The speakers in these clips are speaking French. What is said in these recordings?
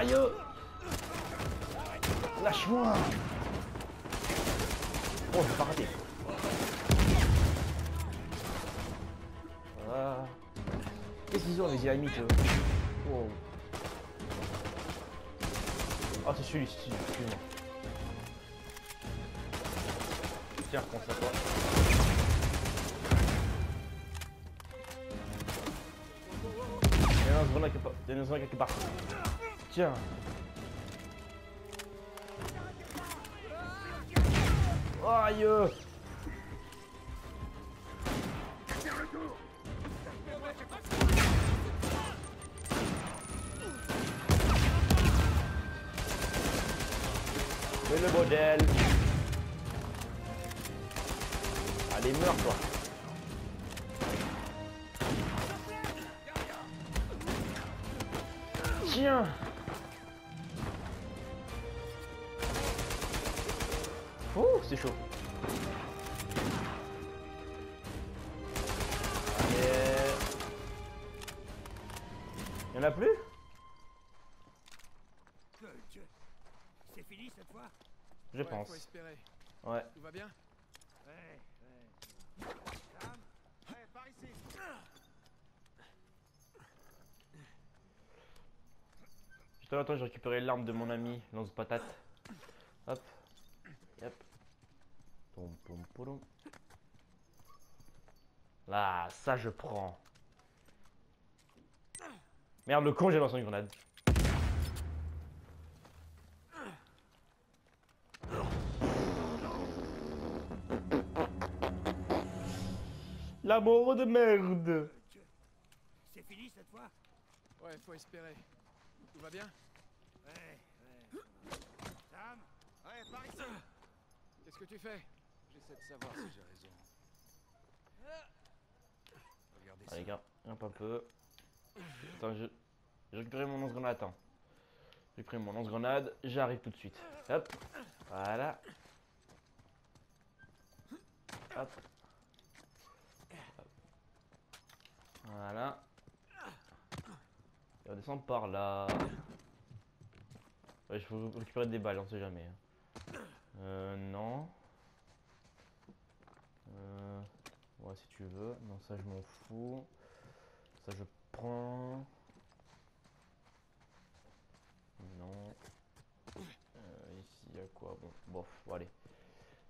Aïe Lâche-moi Oh, j'ai pas raté. Voilà. Qu'est-ce qu'ils ont les dynamites eux Wow. Oh, c'est celui-ci. Tiens, pense à toi. Il y en a un grenade quelque part. Tiens. Aïe. Mais le modèle. Allez, meurs toi. Tiens Oh, c'est chaud. Allez. Y'en a plus? C'est fini cette fois? Je Ouais, pense. faut espérer. Ouais. Tout va bien? Ouais, ouais. Sam Ouais, par ici Juste attends, j'ai récupéré l'arme de mon ami, lance patate. Hop. Hop. Pom, pom, polom. Là, ça je prends. Merde, le con, j'ai lancé une grenade. La mort de merde. C'est fini cette fois? Ouais, faut espérer. Tout va bien? Ouais, ouais. Sam? Ouais, par ici Qu'est-ce que tu fais? J'essaie de savoir si j'ai raison. Regardez ça. Allez, gars, hop un peu. Attends, je. J'ai récupéré mon lance-grenade, attends. J'ai pris mon lance-grenade, j'arrive tout de suite. Hop, voilà. Hop. Hop. Voilà. Et on descend par là. Ouais, il faut récupérer des balles, on sait jamais. hein. Euh, non. Euh, ouais, si tu veux. Non, ça, je m'en fous. Ça, je prends. Non. Euh, ici, il y a quoi? Bon, bof, bon, allez.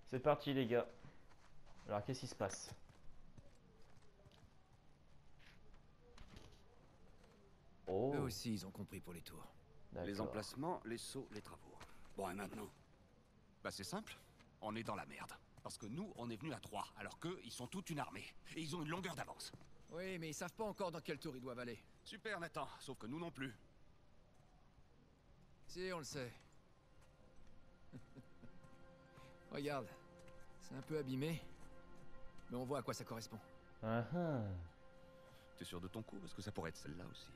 C'est parti, les gars. Alors, qu'est-ce qui se passe? Oh, Eux aussi, ils ont compris pour les tours. Les emplacements, les sauts, les travaux. Bon, et maintenant? Bah c'est simple, on est dans la merde. Parce que nous, on est venus à trois, alors qu'eux, ils sont toute une armée. Et ils ont une longueur d'avance. Oui, mais ils savent pas encore dans quel tour ils doivent aller. Super Nathan, sauf que nous non plus. Si, on le sait. Regarde, c'est un peu abîmé, mais on voit à quoi ça correspond. Ah ah. T'es sûr de ton coup? Parce que ça pourrait être celle-là aussi.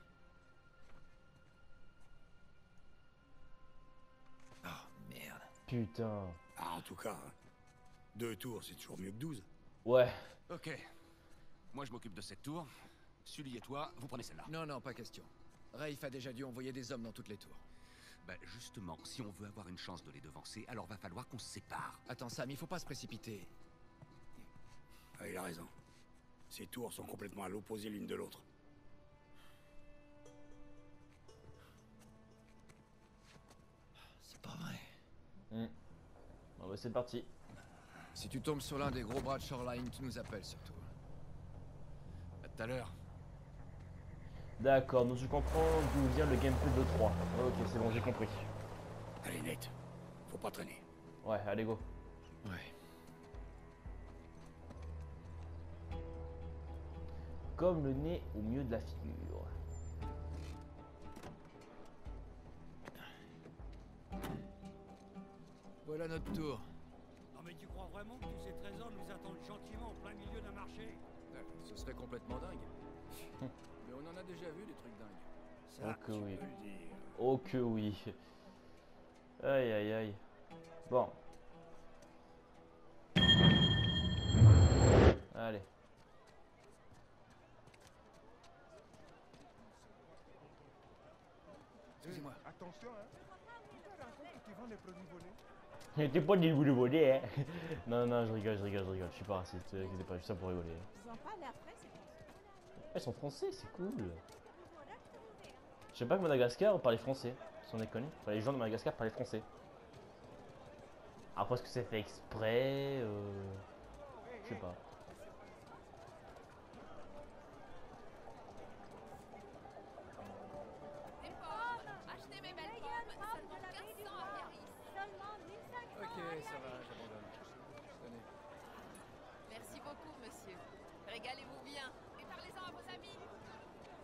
Oh, merde. Putain. Ah, en tout cas, hein. Deux tours, c'est toujours mieux que douze. Ouais. Ok. Moi, je m'occupe de cette tour. Sully et toi, vous prenez celle-là. Non, non, pas question. Rafe a déjà dû envoyer des hommes dans toutes les tours. Bah justement, si on veut avoir une chance de les devancer, alors va falloir qu'on se sépare. Attends, Sam, il faut pas se précipiter. Ah, il a raison. Ces tours sont complètement à l'opposé l'une de l'autre. C'est pas vrai. Hmm. Bon, bah, c'est parti. Si tu tombes sur l'un des gros bras de Shoreline, tu nous appelles surtout. À tout à l'heure. D'accord, donc je comprends d'où vient le gameplay de 3. Ok, c'est bon, j'ai compris. Allez, Nate. Faut pas traîner. Ouais, allez, go. Ouais. Comme le nez au milieu de la figure. Voilà notre tour. Mais tu crois vraiment que tous ces trésors nous attendent gentiment en plein milieu d'un marché Ce serait complètement dingue. mais on en a déjà vu des trucs dingues. Ça, Oh que tu oui. peux le dire. Oh que oui. Aïe aïe aïe. Bon. Allez. Excusez-moi. Attention, hein. Tu vends produits volés T'es pas vous le voler, hein Non, non, je rigole, je rigole, je rigole. Je suis pas raciste, euh, inquiétez pas, suis ça pour rigoler. Ils sont français, c'est cool. Je sais pas que Madagascar, parlait français, sans déconner. Enfin, les gens de Madagascar parlaient français. Après, est-ce que c'est fait exprès euh... Je sais pas. Des pommes Achetez mes belles pommes Seulement 1500 à Biarritz Seulement 1500 Ok, ça va, j'abandonne. Tenez. Merci beaucoup, monsieur. Régalez-vous bien et parlez-en à vos amis. Mhm. Salut mon pote. Comment Oh. ça va Ça te plaît ça hein Hey Là tout Eh mais celui viens voir, serre les murs. Allez, viens lui dire bonjour. Non,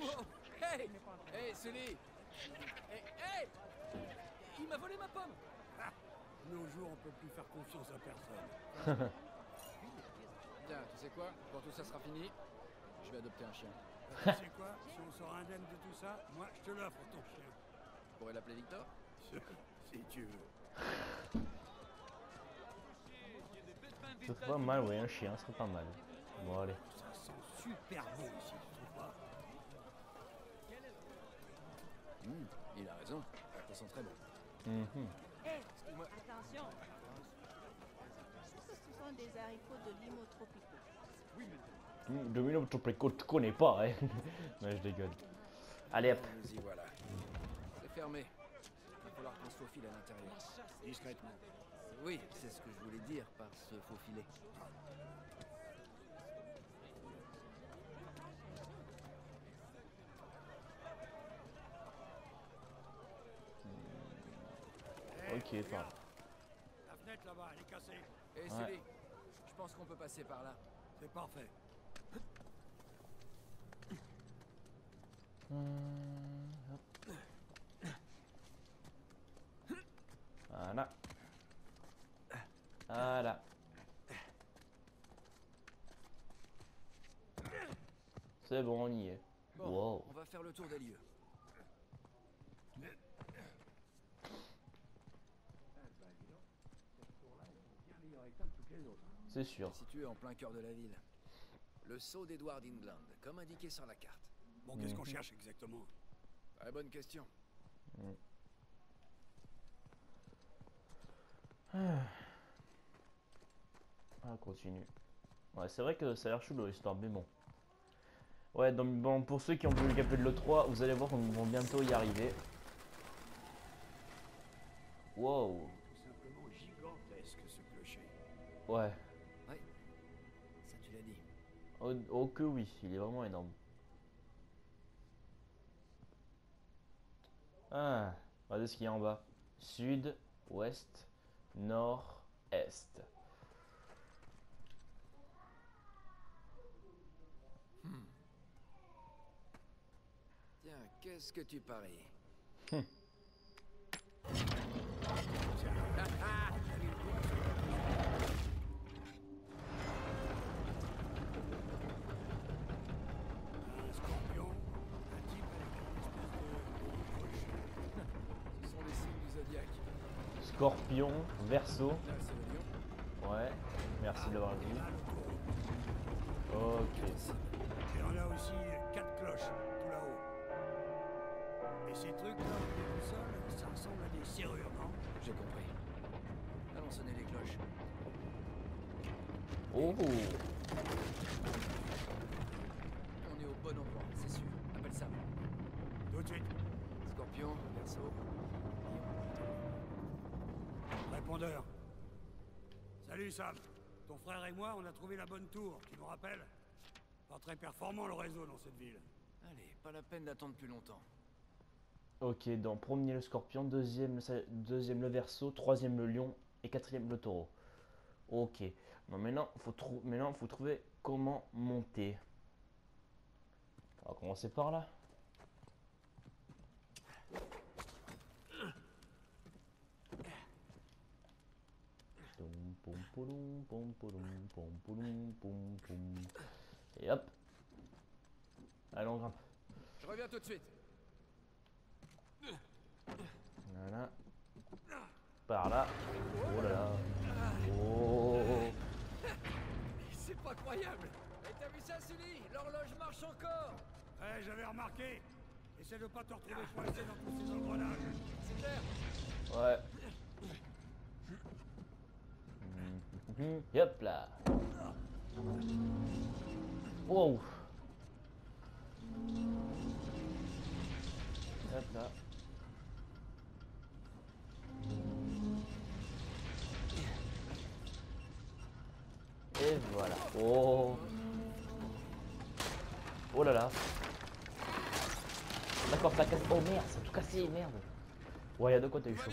Wow. Hey Hey, Sully Hey, hey Il m'a volé ma pomme Nos jours, on peut plus faire confiance à personne. Tiens, tu sais quoi? Quand tout ça sera fini, je vais adopter un chien. tu sais quoi? Si on sort indemne de tout ça, moi, je te l'offre, ton chien. Tu pourrais l'appeler Victor? Si tu veux. Ce serait pas mal, ouais, un chien, ce serait pas mal. Bon, allez. Ça sent super bon ici, tu trouves Hmm, Il a raison, ça sent très bon. Mhm. Hé, attention. Ce sont des haricots de limo tropicaux. Mm, Domino Tropico, tu connais pas, hein Mais je dégueule. Allez hop. Nous y voilà. C'est fermé. Il va falloir qu'on se faufile à l'intérieur. Discrètement. Oui, c'est ce que je voulais dire par se faufiler. La fenêtre là-bas, elle est cassée. Et Ouais. Sully, je pense qu'on peut passer par là. C'est parfait. Voilà. Voilà. C'est bon, on y est. Bon, Wow. on va faire le tour des lieux. C'est sûr. Situé en plein cœur de la ville. Le sceau d'Edward England, comme indiqué sur la carte. Bon, qu'est-ce qu'on Mhm. cherche exactement? Très bonne question. Ah, continue. Ouais, c'est vrai que ça a l'air chelou l'histoire, mais bon. Ouais, donc bon, pour ceux qui ont vu le de l'E3, vous allez voir qu'on va bientôt y arriver. Wow. Tout simplement gigantesque ce clocher. Ouais. Oh, oh que oui, il est vraiment énorme. Ah, regardez ce qu'il y a en bas. Sud, ouest, nord, est. Tiens, qu'est-ce que tu paries? Scorpion, verso. Là. Ouais, merci de l'avoir vu. Ok. Et on a aussi quatre cloches, tout là-haut. Et ces au milieu du sol, ça ressemble à des serrures, non? J'ai compris. Allons sonner les cloches. Oh, On est au bon endroit, c'est sûr. Appelle ça. Tout de suite. Scorpion, verso. Répondeur. Salut Sam. Ton frère et moi, on a trouvé la bonne tour, tu me rappelles? Pas très performant le réseau dans cette ville. Allez, pas la peine d'attendre plus longtemps. ok, donc premier le scorpion, deuxième, le- deuxième le verso, troisième le lion et quatrième le taureau. Ok. Non, maintenant, faut trou- maintenant, faut trouver comment monter. On va commencer par là. Et hop. Allez, on grimpe. Je reviens tout de suite. Voilà. Par là. Oh là là. Oh. C'est pas croyable. Et t'as vu ça, Sully? L'horloge marche encore. Eh, j'avais remarqué. Essaie de pas te retrouver coincé dans tous ces engrenages. C'est clair. Ouais. Mhm. Hop là. Wow. Hop là. Et voilà. Oh. Oh là là. D'accord, ça casse. Oh merde, ça a tout cassé, merde. Ouais, y'a de quoi t'as eu chaud.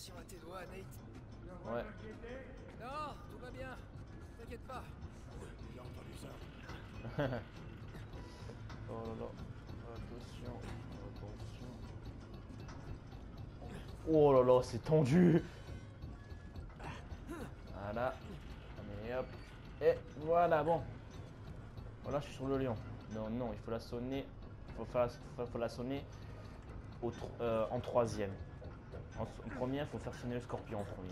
Attention à tes doigts, Nate. Ouais. Non, tout va bien. T'inquiète pas. J'ai entendu ça. Oh là là. Attention. Attention. Oh là là, c'est tendu. Voilà. Allez hop. Et voilà, bon. Voilà, je suis sur le lion. Non, non, il faut la sonner. Il faut, faire- faut- faut la sonner au euh, en troisième. En, en première, il faut faire sonner le scorpion en premier.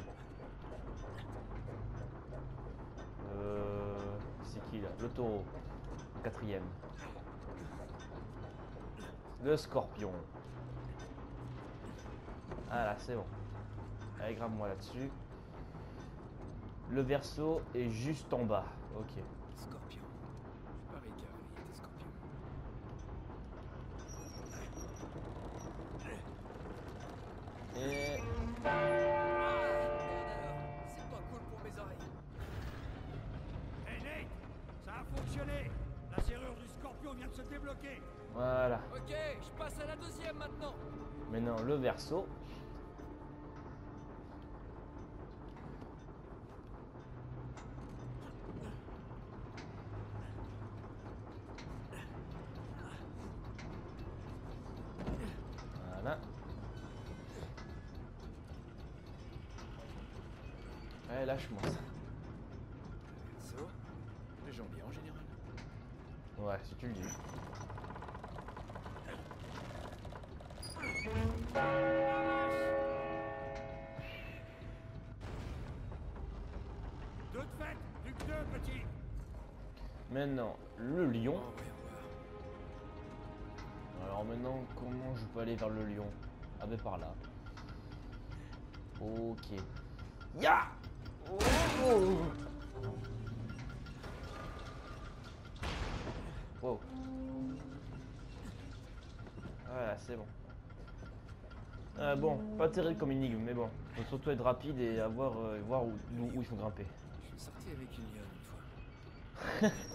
Euh, c'est qui là? Le taureau. Quatrième. Le scorpion. Ah là, c'est bon. Allez, grave-moi là-dessus. Le verso est juste en bas. Ok. Maintenant, le verso. Voilà. Allez, lâche-moi Maintenant, le lion. Voir. Alors maintenant, comment je peux aller vers le lion? Ah ben par là. Ok. Ya Oh, oh. Wow. Voilà, c'est bon. Euh, bon, pas terrible comme énigme, mais bon. Faut surtout être rapide et avoir, euh, voir où, où- où il faut grimper. Je suis sorti avec une lionne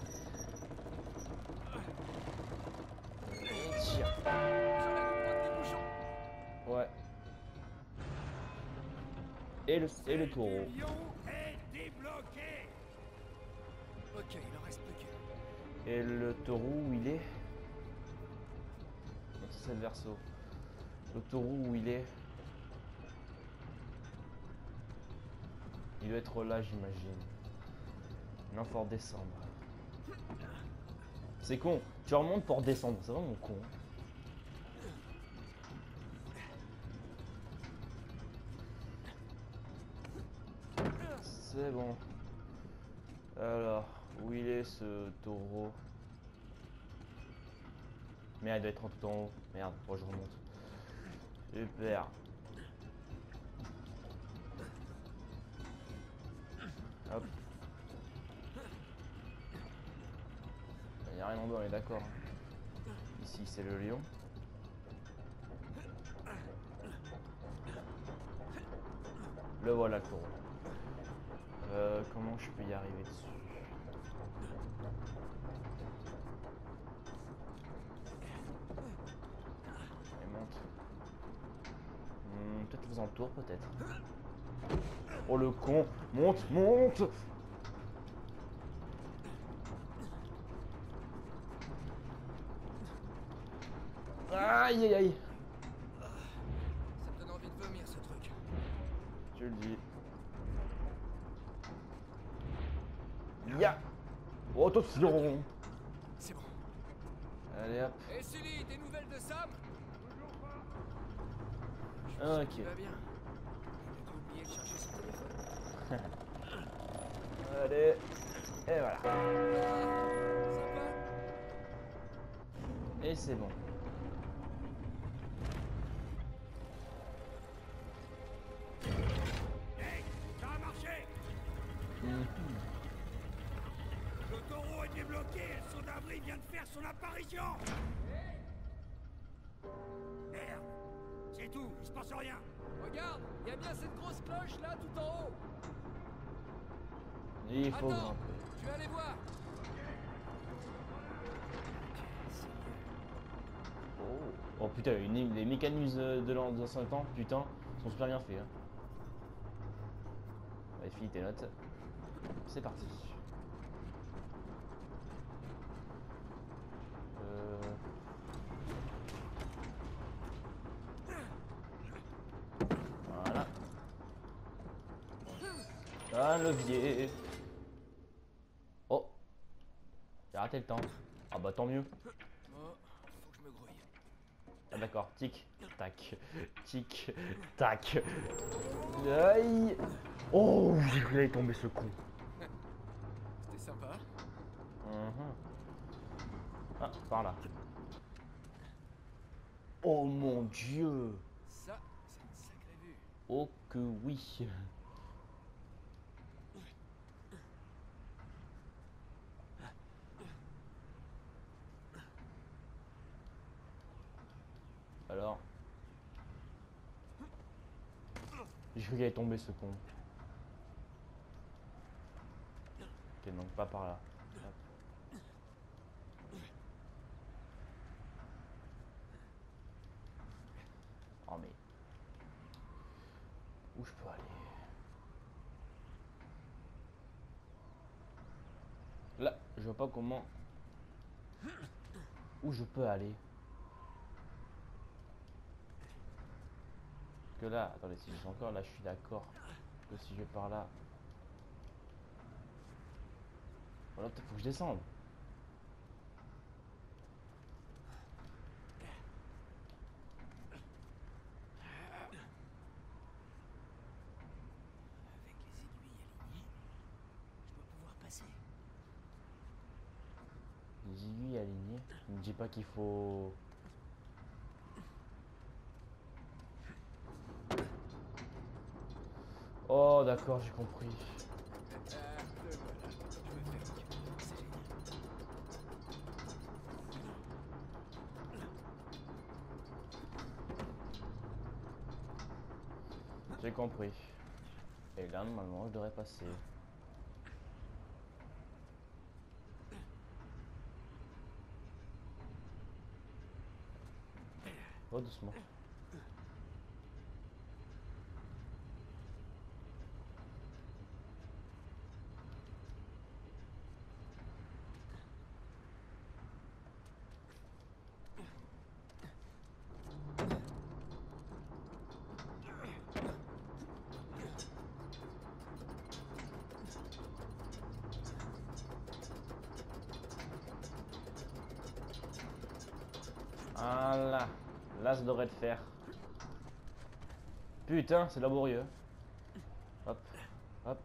Ouais. Et le, et le taureau. Et le taureau où il est? C'est le verso. Le taureau où il est? Il doit être là, j'imagine. Non, faut redescendre. C'est con. Tu remontes pour descendre. C'est vraiment con. C'est bon. Alors, où il est ce taureau? Merde, il doit être en tout en haut. Merde, que je remonte. Super. Hop. Il n'y a rien en bas, on est d'accord. Ici, c'est le lion. Le voilà, le taureau. Euh, comment je peux y arriver dessus? Et monte. Hmm, peut-être le tour, peut-être. Oh le con Monte, monte Aïe aïe aïe. Ça me donne envie de vomir ce truc. Je le dis. Ya. Oh, attention. C'est bon. Allez hop. Et Sully, des nouvelles de Sam? Ok. Il va bien. Oublier de charger son téléphone. Allez. Et voilà. Sympa. Et c'est bon. Apparition Merde C'est tout, il se passe rien Regarde, il y a bien cette grosse cloche là tout en haut. Il faut Attends, grimper. je vais aller voir. Oh. Oh putain, une- les mécanismes de l'an- des anciens temps, putain, sont super bien faits. Hein. Allez, finis tes notes. C'est parti. Un levier. Oh. J'ai raté le temps. Ah bah tant mieux. Ah d'accord, tic, tac, tic, tac. Aïe Oh, j'ai cru allait tomber ce con. C'était sympa. Mhm. Ah, par là. Oh mon dieu Ça, c'est une sacrée vue. Oh que oui Alors J'ai cru qu'il allait tomber ce con. Ok, donc pas par là. Oh mais... Où je peux aller? Là, je vois pas comment... Où je peux aller que là, attendez, si je suis encore là, je suis d'accord. Que si je vais par là... Voilà, peut-être faut que je descende. Avec les aiguilles alignées, je dois pouvoir passer. Les aiguilles alignées. Ne me dis pas qu'il faut... Oh d'accord, j'ai compris. J'ai compris. Et là, normalement, je devrais passer. Oh, doucement. Voilà. Là, ça devrait le faire. Putain, c'est laborieux. Hop, hop.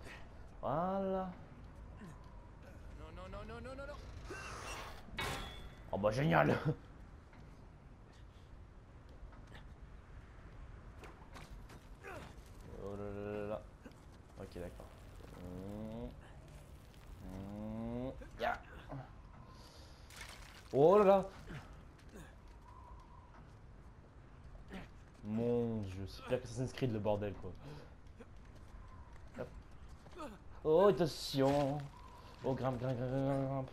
Voilà. Non, non, non, non, non, non, non. Oh bah génial Oh là là. Ok d'accord. Mm. Mm. Ya. Oh là là Mon dieu, c'est pire que Assassin's Creed le bordel quoi. Oh attention Oh grimpe, grimpe, grimpe,